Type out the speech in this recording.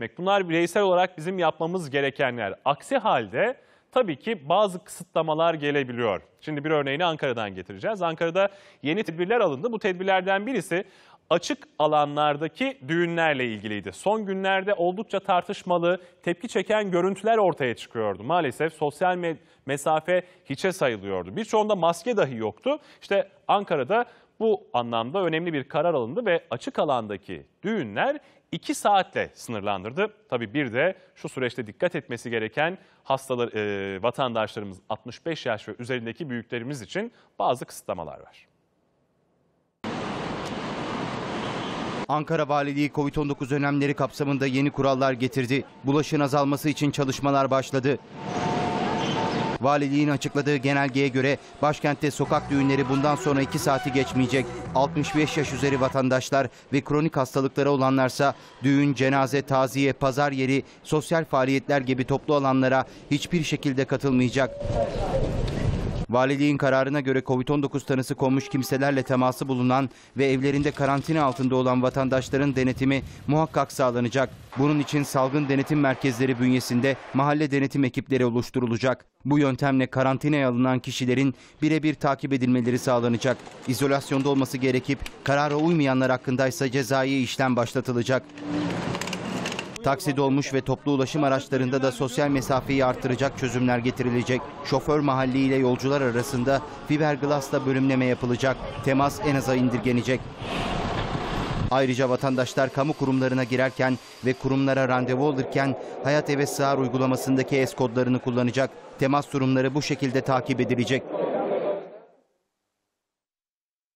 Bunlar bireysel olarak bizim yapmamız gerekenler. Aksi halde tabii ki bazı kısıtlamalar gelebiliyor. Şimdi bir örneğini Ankara'dan getireceğiz. Ankara'da yeni tedbirler alındı. Bu tedbirlerden birisi açık alanlardaki düğünlerle ilgiliydi. Son günlerde oldukça tartışmalı, tepki çeken görüntüler ortaya çıkıyordu. Maalesef sosyal me- mesafe hiçe sayılıyordu. Birçoğunda maske dahi yoktu. İşte Ankara'da bu anlamda önemli bir karar alındı ve açık alandaki düğünler 2 saatle sınırlandırdı. Tabii bir de şu süreçte dikkat etmesi gereken hastalar, e, vatandaşlarımız 65 yaş ve üzerindeki büyüklerimiz için bazı kısıtlamalar var. Ankara Valiliği Covid-19 önlemleri kapsamında yeni kurallar getirdi. Bulaşın azalması için çalışmalar başladı. Valiliğin açıkladığı genelgeye göre başkentte sokak düğünleri bundan sonra 2 saati geçmeyecek. 65 yaş üzeri vatandaşlar ve kronik hastalıkları olanlarsa düğün, cenaze, taziye, pazar yeri, sosyal faaliyetler gibi toplu alanlara hiçbir şekilde katılmayacak. Valiliğin kararına göre Covid-19 tanısı konmuş kimselerle teması bulunan ve evlerinde karantina altında olan vatandaşların denetimi muhakkak sağlanacak. Bunun için salgın denetim merkezleri bünyesinde mahalle denetim ekipleri oluşturulacak. Bu yöntemle karantinaya alınan kişilerin birebir takip edilmeleri sağlanacak. İzolasyonda olması gerekip karara uymayanlar hakkında ise cezai işlem başlatılacak. Taksi dolmuş ve toplu ulaşım araçlarında da sosyal mesafeyi artıracak çözümler getirilecek. Şoför mahalli ile yolcular arasında fiberglassla bölümleme yapılacak. Temas en aza indirgenecek. Ayrıca vatandaşlar kamu kurumlarına girerken ve kurumlara randevu alırken Hayat Eve Sığar uygulamasındaki es kodlarını kullanacak. Temas durumları bu şekilde takip edilecek.